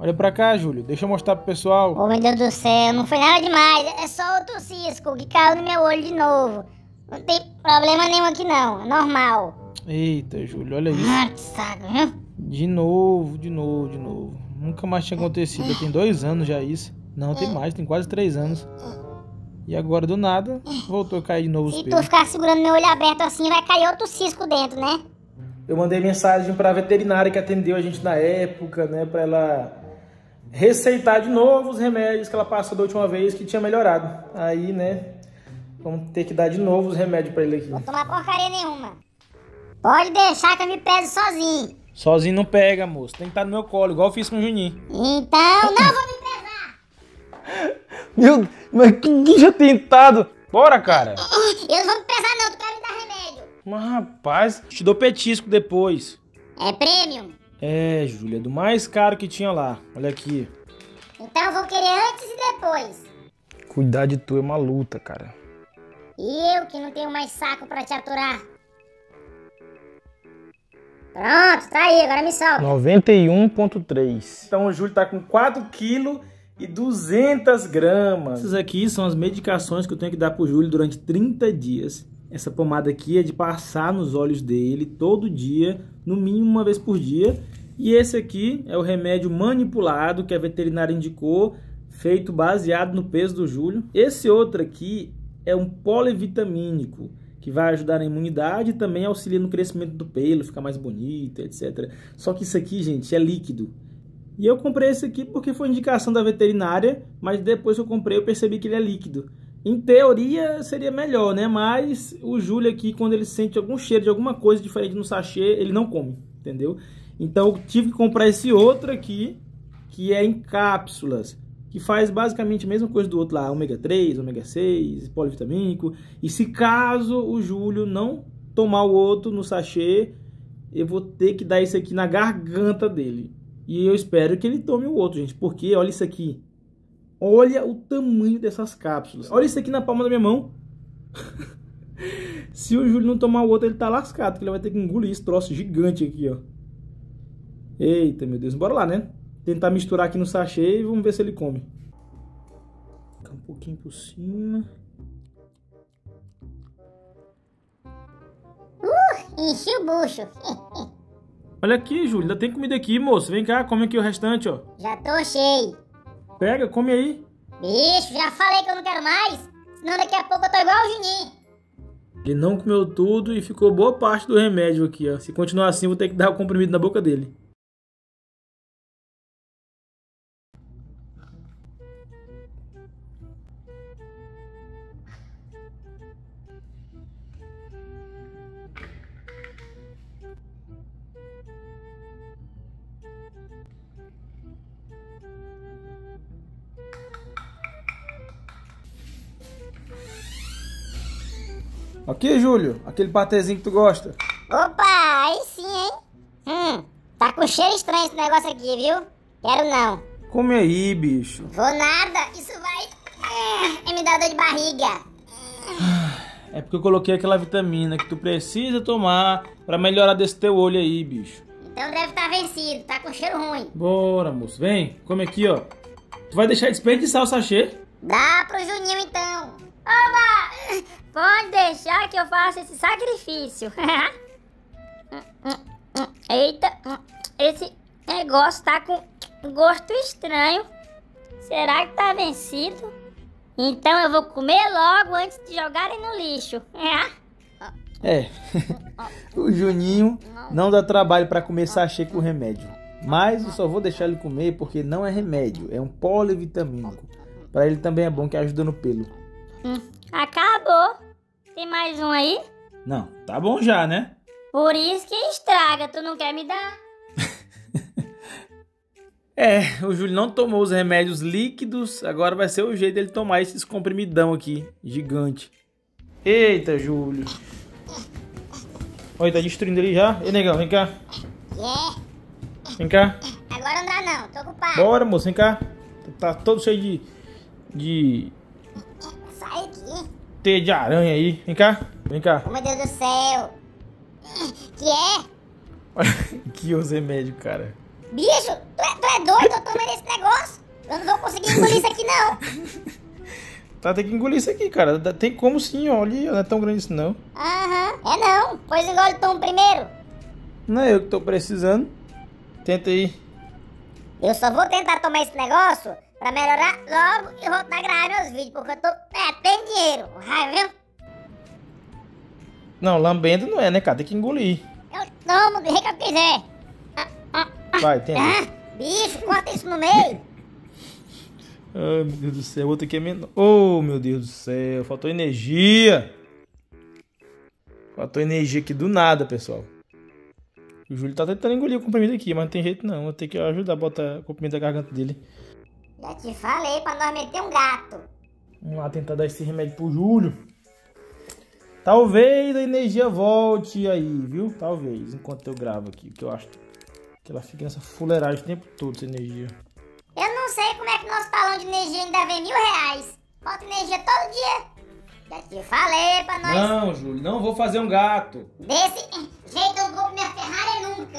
Olha pra cá, Júlio. Deixa eu mostrar pro pessoal. Ô, meu Deus do céu, não foi nada demais. É só outro cisco que caiu no meu olho de novo. Não tem problema nenhum aqui não, é normal. Eita, Júlio, olha isso. Ah, que saco, viu? De novo, de novo, de novo. Nunca mais tinha acontecido. Tem dois anos já isso. Não, tem mais, tem quase três anos. E agora, do nada, voltou a cair de novo os Se tu pelos. ficar segurando meu olho aberto assim, vai cair outro cisco dentro, né? Eu mandei mensagem pra veterinária que atendeu a gente na época, né? Pra ela receitar de novo os remédios que ela passou da última vez que tinha melhorado. Aí, né? Vamos ter que dar de novo os remédios pra ele aqui. Vou tomar porcaria nenhuma. Pode deixar que eu me peso sozinho. Sozinho não pega, moço. Tem que estar no meu colo, igual eu fiz com o Juninho. Então, não vou me pesar. Meu, mas que, que já tentado? Bora, cara. Eu não vou me pesar não, tu quer me dar remédio. Mas, rapaz, te dou petisco depois. É premium. É, Júlia, do mais caro que tinha lá. Olha aqui. Então eu vou querer antes e depois. Cuidar de tu é uma luta, cara. E eu que não tenho mais saco pra te aturar. Pronto, tá aí, agora me solta. 91.3. Então o Júlio tá com 4 kg e 200 gramas. Essas aqui são as medicações que eu tenho que dar pro Júlio durante 30 dias. Essa pomada aqui é de passar nos olhos dele todo dia, no mínimo uma vez por dia. E esse aqui é o remédio manipulado que a veterinária indicou, feito baseado no peso do Júlio. Esse outro aqui é um polivitamínico que vai ajudar na imunidade e também auxilia no crescimento do pelo, ficar mais bonito, etc. Só que isso aqui, gente, é líquido. E eu comprei esse aqui porque foi indicação da veterinária, mas depois que eu comprei eu percebi que ele é líquido. Em teoria seria melhor, né? Mas o Júlio aqui, quando ele sente algum cheiro de alguma coisa diferente no sachê, ele não come, entendeu? Então eu tive que comprar esse outro aqui, que é em cápsulas, que faz basicamente a mesma coisa do outro lá, ômega 3, ômega 6, polivitamínico. E se caso o Júlio não tomar o outro no sachê, eu vou ter que dar isso aqui na garganta dele. E eu espero que ele tome o outro, gente, porque olha isso aqui. Olha o tamanho dessas cápsulas. Olha isso aqui na palma da minha mão. Se o Júlio não tomar o outro, ele tá lascado, porque ele vai ter que engolir esse troço gigante aqui, ó. Eita, meu Deus. Bora lá, né? Tentar misturar aqui no sachê e vamos ver se ele come. Ficar um pouquinho por cima. Enchi o bucho. Olha aqui, Júlio. Ainda tem comida aqui, moço. Vem cá, come aqui o restante, ó. Já tô cheio. Pega, come aí. Bicho, já falei que eu não quero mais. Senão daqui a pouco eu tô igual o Juninho. Ele não comeu tudo e ficou boa parte do remédio aqui, ó. Se continuar assim, vou ter que dar o comprimido na boca dele. Aqui, Júlio, aquele patezinho que tu gosta. Opa, aí sim, hein? Hum, tá com cheiro estranho esse negócio aqui, viu? Quero não. Come aí, bicho. Vou nada, isso vai eh, me dar dor de barriga. É porque eu coloquei aquela vitamina que tu precisa tomar pra melhorar desse teu olho aí, bicho. Então deve estar vencido, tá com cheiro ruim. Bora, moço. Vem, come aqui, ó. Tu vai deixar desperdiçar o sachê? Dá pro Juninho então. Pode deixar que eu faça esse sacrifício. Eita, esse negócio tá com gosto estranho. Será que tá vencido? Então eu vou comer logo antes de jogarem no lixo. É. o Juninho não dá trabalho pra comer sachê com remédio. Mas eu só vou deixar ele comer porque não é remédio, é um polivitamínico. Pra ele também é bom que ajuda no pelo. Hum, Acabou. Tem mais um aí? Não, tá bom já, né? Por isso que estraga, tu não quer me dar? É, o Júlio não tomou os remédios líquidos, agora vai ser o jeito dele tomar esses comprimidão aqui, gigante. Eita, Júlio. Olha, tá destruindo ele já. Ei, negão, vem cá. Yeah. Vem cá. Agora não dá não, tô ocupado. Bora, moço, vem cá. Tá todo cheio de. de. Teia de aranha aí. Vem cá, vem cá. Oh, meu Deus do céu. Que é? Aqui os remédios, cara. Bicho, tu é, tu é doido? Eu tomei Eu não vou conseguir engolir isso aqui, não. Tá, tem que engolir isso aqui, cara. Tem como sim, olha. Não é tão grande isso, não. Aham. É não. Pois engole o tom primeiro. Não é eu que tô precisando. Tenta aí. Eu só vou tentar tomar esse negócio pra melhorar logo e voltar a gravar meus vídeos, porque eu tô... É, tem dinheiro. Vai, viu? Não, lambendo não é, né, cara? Tem que engolir. Eu tomo do jeito que eu quiser. Vai, tenta. Ah, bicho, corta isso no meio. Ai, meu Deus do céu, outro aqui é menor. Oh, meu Deus do céu, faltou energia. Faltou energia aqui do nada, pessoal. O Júlio tá tentando engolir o comprimido aqui, mas não tem jeito não. Vou ter que ajudar a botar o comprimido da garganta dele. Já te falei pra nós meter um gato. Vamos lá tentar dar esse remédio pro Júlio. Talvez a energia volte aí, viu? Talvez, enquanto eu gravo aqui. Que eu acho que ela fica nessa fuleiragem o tempo todo, essa energia. Eu não sei como é que nosso talão de energia ainda vem mil reais. Falta energia todo dia. Já te falei pra nós. Não, Júlio, não vou fazer um gato. Desse jeito eu vou minha Ferrari nunca.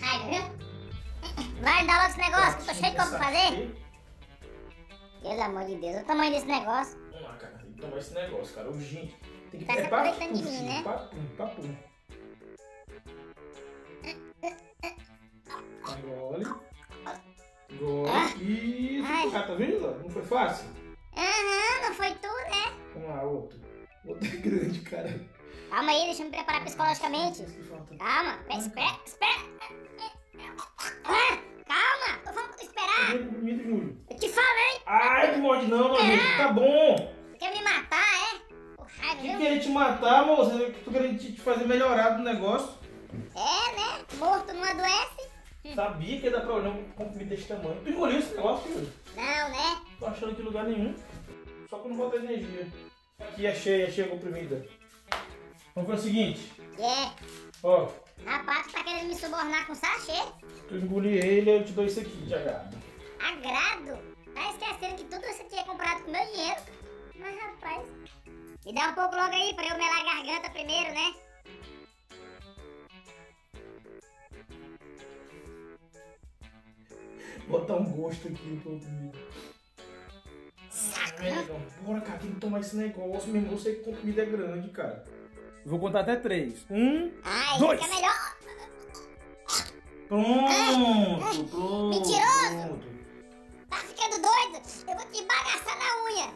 Raiva, viu? Vai dar logo esse negócio que eu tô cheio de pra fazer. Pelo amor de Deus, o tamanho desse negócio. Vamos lá, cara, tem que tomar esse negócio, cara, urgente. Tem que Tá se preparar aproveitando de mim, né? Papum, papum. Engole. Engole. Isso, Ai. cara, tá vendo? Não foi fácil? Aham, não foi tu, né? Vamos lá, outro. Outro é grande, cara. Calma aí, deixa eu me preparar psicologicamente. Calma, espera, espera. Ah, calma, tô falando pra tu esperar. Cadê o comprimido, Júlio? Eu te falei, Ai, não morde não, meu amigo. Tá bom. quer me matar, é? Raiva, Que querer te matar, moça? Eu tô querendo te fazer melhorar do negócio. É, né? Morto não adoece? Sabia que ia dar problema com comprimido desse tamanho. Tu engoliu esse negócio, Júlio? Não, né? Tô achando que lugar nenhum. Só que eu não vou ter energia. Aqui achei, achei a comprimida. Vamos fazer o seguinte, É. ó. Rapaz, tu tá querendo me subornar com sachê? Tu engolir ele, eu te dou isso aqui de agrado. Agrado? Tá esquecendo que tudo você tinha comprado com meu dinheiro? Mas, rapaz... Me dá um pouco logo aí pra eu melar a garganta primeiro, né? Botar um gosto aqui pro. Saco, Ai, né? negão. Bora, cara, tem que tomar esse negócio mesmo. Eu sei que comprimido é grande, cara. Vou contar até três. Um, Ai, Dois. fica melhor. pronto, pronto. Mentiroso. pronto. Eu vou te bagaçar na unha.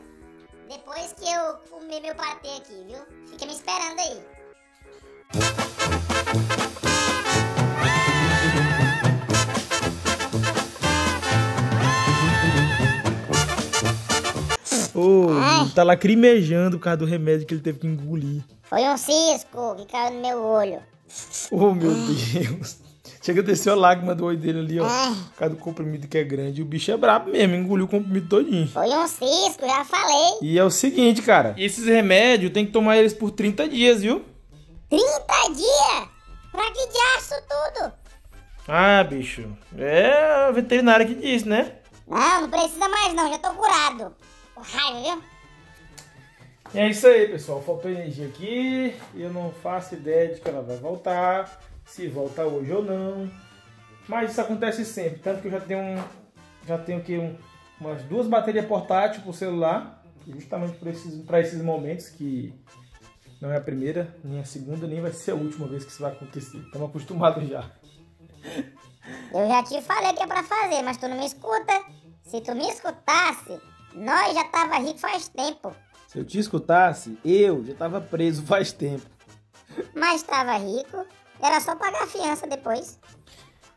Depois que eu comer meu patê aqui, viu? Fica me esperando aí. Ô, Ai. tá lacrimejando por causa do remédio que ele teve que engolir. Foi um cisco que caiu no meu olho. Oh, meu Deus. Chega a descer a lágrima do olho dele ali, ó. Ai. Por causa do comprimido que é grande. O bicho é brabo mesmo, engoliu o comprimido todinho. Foi um cisco, já falei. E é o seguinte, cara. Esses remédios tem que tomar eles por 30 dias, viu? 30 dias? Pra que isso tudo? Ah, bicho. É a veterinária que disse, né? Não, não precisa mais não, já tô curado. Ô, Raiva, viu? E é isso aí, pessoal. Faltou energia aqui. Eu não faço ideia de que ela vai voltar. Se volta hoje ou não. Mas isso acontece sempre. Tanto que eu já tenho um. Já tenho aqui um, umas duas baterias portáteis pro celular. Justamente para esses, pra esses momentos que não é a primeira, nem a segunda, nem vai ser a última vez que isso vai acontecer. Estamos acostumados já. Eu já te falei que é pra fazer, mas tu não me escuta. Se tu me escutasse, nós já tava rico faz tempo. Se eu te escutasse, eu já tava preso faz tempo. Mas tava rico, era só pagar a fiança depois.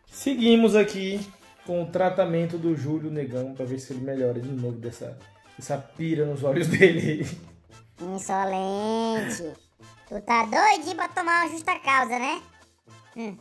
Seguimos aqui com o tratamento do Júlio Negão para ver se ele melhora de novo dessa, dessa pira nos olhos dele. Insolente. Tu tá doidinho pra tomar uma justa causa, né? Hum.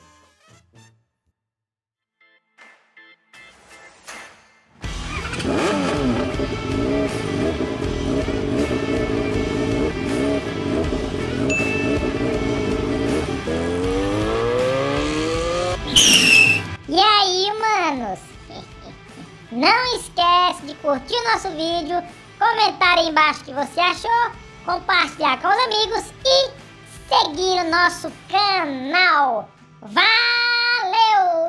Não esquece de curtir o nosso vídeo, comentar aí embaixo o que você achou, compartilhar com os amigos e seguir o nosso canal. Valeu!